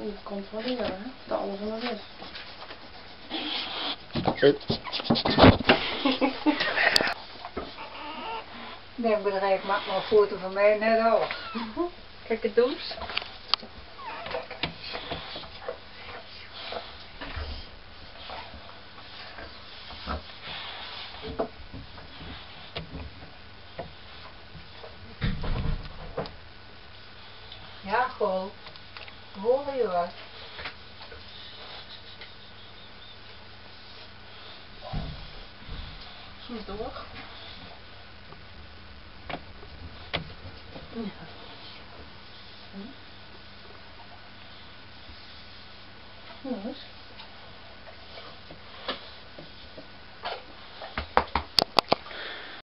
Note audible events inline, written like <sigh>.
even controleren dat alles er nog is. Nee, bedrijf maakt maar een foto van mij net al. <laughs> Kijk het doos. Ja, gewoon. Je wat? Soms door. Ja. Hm? Jongens.